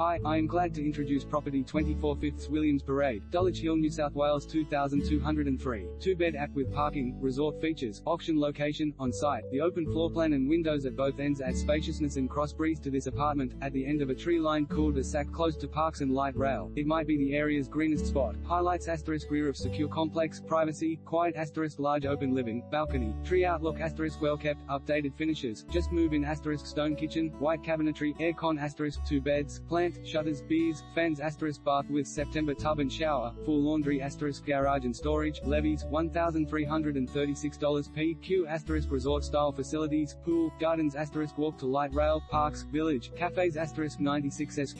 Hi, I am glad to introduce property 24 Fifths Williams Parade, Dulwich Hill, New South Wales 2203. Two-bed app with parking, resort features, auction location, on site, the open floor plan and windows at both ends add spaciousness and cross breeze to this apartment, at the end of a tree-lined cul-de-sac close to parks and light rail. It might be the area's greenest spot. Highlights asterisk rear of secure complex, privacy, quiet asterisk large open living, balcony, tree outlook asterisk well kept, updated finishes, just move in asterisk stone kitchen, white cabinetry, aircon asterisk two beds, plant, shutters, beers, fans asterisk bath with September tub and shower, full laundry asterisk garage and storage, levies, $1,336 PQ asterisk resort style facilities, pool, gardens asterisk walk to light rail, parks, village, cafes asterisk 96 SQ.